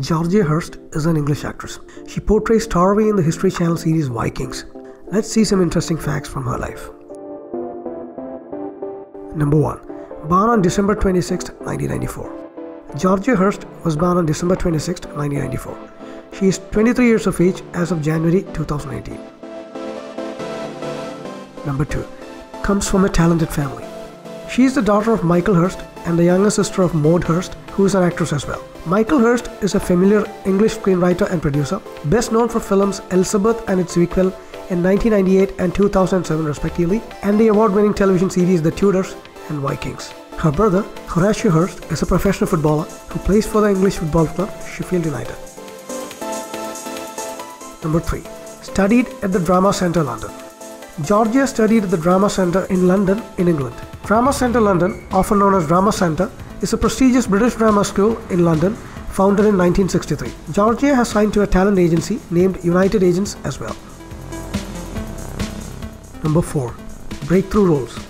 Georgia Hirst is an English actress. She portrays Torvi in the History Channel series Vikings. Let's see some interesting facts from her life. Number 1. Born on December 26, 1994. Georgia Hirst was born on December 26, 1994. She is 23 years of age as of January 2018. Number 2. Comes from a talented family. She is the daughter of Michael Hirst and the younger sister of Maude Hirst, who is an actress as well. Michael Hirst is a familiar English screenwriter and producer, best known for films Elizabeth and its sequel in 1998 and 2007 respectively, and the award-winning television series The Tudors and Vikings. Her brother, Horatio Hirst, is a professional footballer who plays for the English football club Sheffield United. Number 3. Studied at the Drama Centre London. Georgia studied at the Drama Centre in London, in England. Drama Centre London, often known as Drama Centre, is a prestigious British drama school in London founded in 1963. Georgia has signed to a talent agency named United Agents as well. Number 4. Breakthrough Roles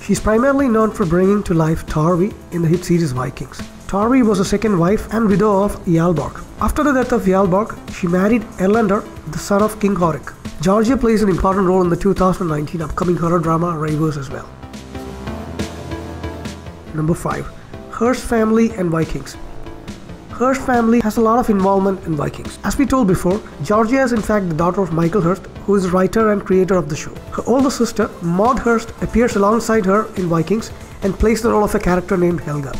She's primarily known for bringing to life Torvi in the hit series Vikings. Torvi was the second wife and widow of Jarl Borg. After the death of Jarl Borg, she married Erlendur, the son of King Horik. Georgia plays an important role in the 2019 upcoming horror drama Ravers as well. Number 5. Hirst family and Vikings. Hirst family has a lot of involvement in Vikings. As we told before, Georgia is in fact the daughter of Michael Hirst, who is writer and creator of the show. Her older sister, Maude Hirst, appears alongside her in Vikings and plays the role of a character named Helga.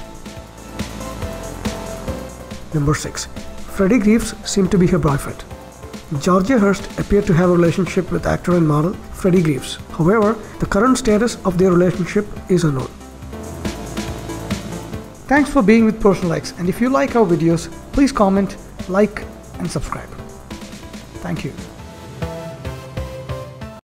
Number 6. Freddie Greaves seemed to be her boyfriend. Georgia Hirst appeared to have a relationship with actor and model Freddie Greaves. However, the current status of their relationship is unknown. Thanks for being with Personal X and if you like our videos, please comment, like and subscribe. Thank you.